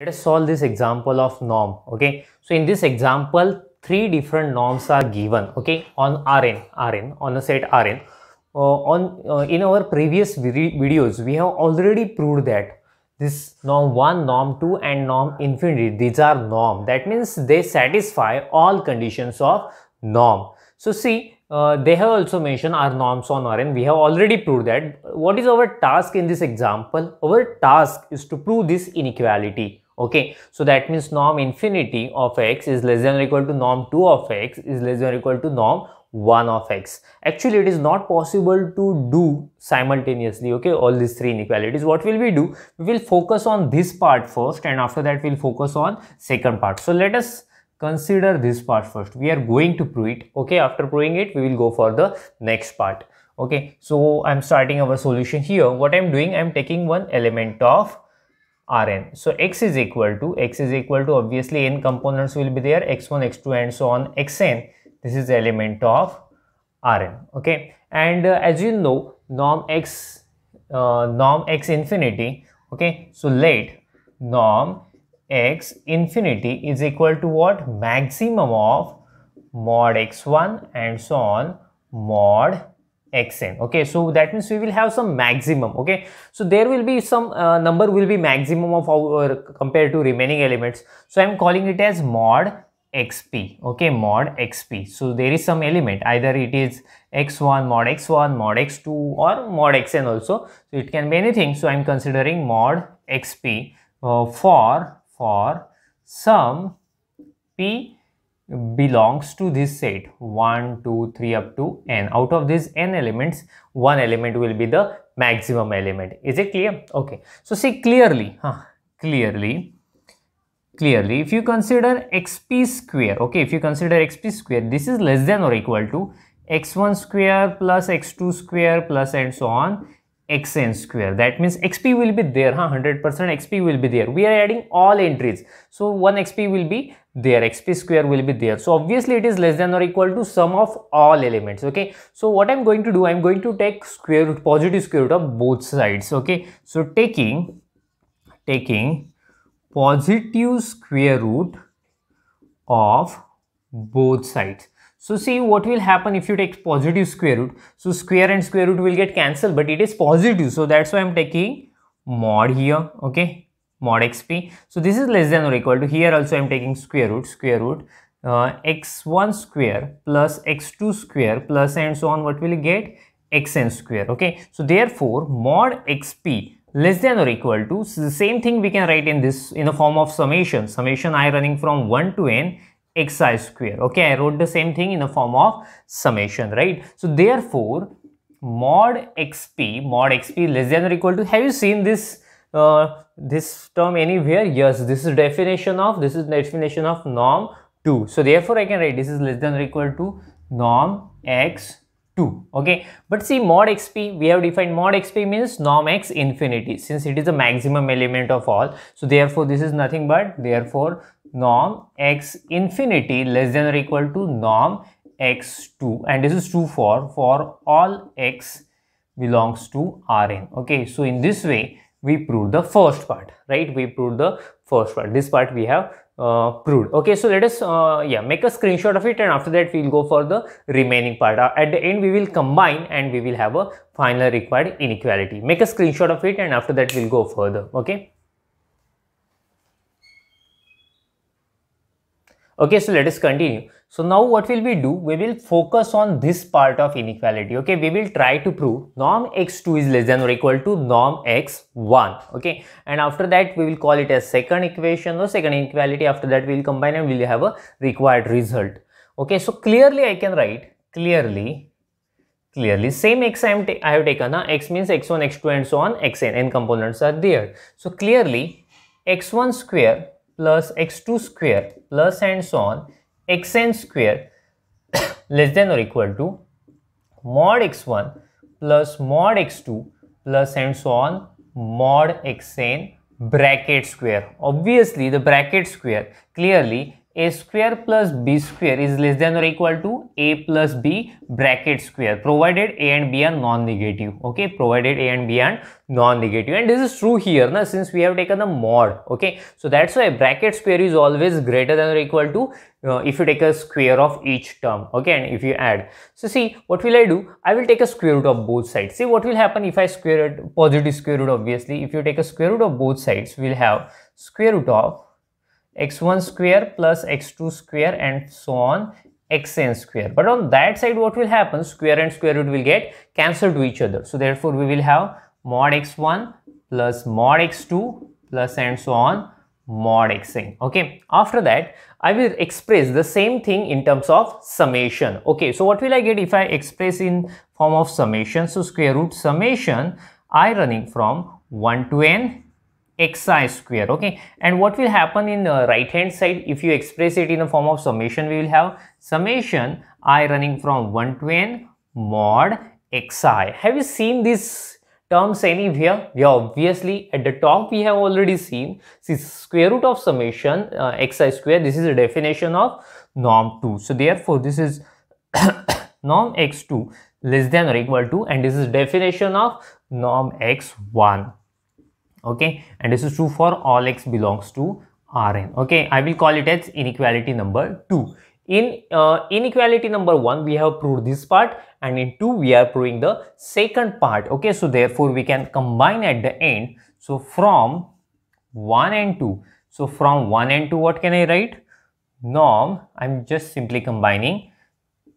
Let us solve this example of norm. Okay. So in this example, three different norms are given. Okay. On Rn, Rn, on a set Rn. Uh, on uh, in our previous videos, we have already proved that this norm 1, norm 2 and norm infinity, these are norm. That means they satisfy all conditions of norm. So see, uh, they have also mentioned our norms on Rn. We have already proved that. What is our task in this example? Our task is to prove this inequality okay so that means norm infinity of x is less than or equal to norm 2 of x is less than or equal to norm 1 of x. Actually it is not possible to do simultaneously okay all these three inequalities. What will we do? We will focus on this part first and after that we'll focus on second part. So let us consider this part first. We are going to prove it okay? After proving it we will go for the next part okay? So i'm starting our solution here. What i'm doing i'm taking one element of Rn. So x is equal to, x is equal to obviously n components will be there, x1, x2 and so on, xn. This is element of Rn. Okay. And uh, as you know, norm x, uh, norm x infinity. Okay. So let norm x infinity is equal to what? Maximum of mod x1 and so on mod xn okay? So that means we will have some maximum okay? So there will be some uh, number will be maximum of our compared to remaining elements. So i'm calling it as mod xp okay? Mod xp so there is some element. Either it is x1 mod x1 mod x2 or mod xn also. So it can be anything. So i'm considering mod xp uh, for for some p belongs to this set. 1 2 3 up to n. Out of these n elements one element will be the maximum element. Is it clear? Okay. So see clearly huh, clearly clearly if you consider xp square okay if you consider xp square this is less than or equal to x1 square plus x2 square plus and so on xn square. That means xp will be there huh? 100% xp will be there. We are adding all entries. So one xp will be there xp square will be there. So obviously it is less than or equal to sum of all elements okay? So what i'm going to do i'm going to take square root positive square root of both sides okay? So taking taking positive square root of both sides so see what will happen if you take positive square root. So square and square root will get cancelled but it is positive. So that's why I'm taking mod here. Okay. Mod xp. So this is less than or equal to here also I'm taking square root square root uh, x1 square plus x2 square plus and so on what will you get xn square okay so therefore mod xp less than or equal to so the same thing we can write in this in the form of summation summation i running from 1 to n xi square. Okay i wrote the same thing in the form of summation right? So therefore mod xp mod xp less than or equal to have you seen this uh, this term anywhere? Yes this is definition of this is the definition of norm 2 so therefore i can write this is less than or equal to norm x 2 okay but see mod xp we have defined mod xp means norm x infinity since it is the maximum element of all. So therefore this is nothing but therefore norm x infinity less than or equal to norm x2 and this is true for for all x belongs to Rn. Okay, so in this way we prove the first part, right? We prove the first part. This part we have uh, proved. Okay, so let us uh, yeah make a screenshot of it and after that we'll go for the remaining part. Uh, at the end we will combine and we will have a final required inequality. Make a screenshot of it and after that we'll go further. Okay. Okay, so let us continue. So now what will we do? We will focus on this part of inequality. Okay, we will try to prove norm x2 is less than or equal to norm x1. Okay, and after that we will call it as second equation or second inequality. After that we will combine and we will have a required result. Okay, so clearly I can write clearly clearly same x I, have taken huh? x means x1 x2 and so on xn n components are there so clearly x1 square plus x2 square plus and so on xn square less than or equal to mod x1 plus mod x2 plus and so on mod xn bracket square. Obviously the bracket square clearly a square plus b square is less than or equal to a plus b bracket square. Provided a and b are non-negative. Okay? Provided a and b are non-negative. And this is true here na, since we have taken the mod. Okay? So that's why bracket square is always greater than or equal to uh, if you take a square of each term. Okay? And if you add. So see what will i do? I will take a square root of both sides. See what will happen if i square it positive square root obviously? If you take a square root of both sides we'll have square root of x1 square plus x2 square and so on xn square. But on that side what will happen? Square and square root will get cancelled to each other. So therefore we will have mod x1 plus mod x2 plus and so on mod xn. Okay? After that i will express the same thing in terms of summation. Okay? So what will i get if i express in form of summation? So square root summation i running from 1 to n xi square okay? And what will happen in the right hand side if you express it in the form of summation we will have summation i running from 1 to n mod xi. Have you seen this terms anywhere? Yeah obviously at the top we have already seen. This square root of summation uh, xi square this is a definition of norm 2 so therefore this is norm x2 less than or equal to and this is definition of norm x1 okay? And this is true for all x belongs to Rn. Okay? I will call it as inequality number 2 in uh, inequality number 1 we have proved this part. And in 2 we are proving the second part. Okay? So therefore we can combine at the end. So from 1 and 2 so from 1 and 2 what can I write? Norm. I'm just simply combining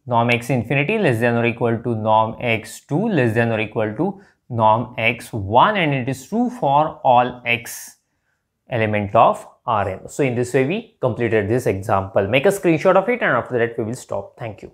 norm x infinity less than or equal to norm x2 less than or equal to norm x1 and it is true for all x element of Rn. So in this way we completed this example. Make a screenshot of it and after that we will stop. Thank you.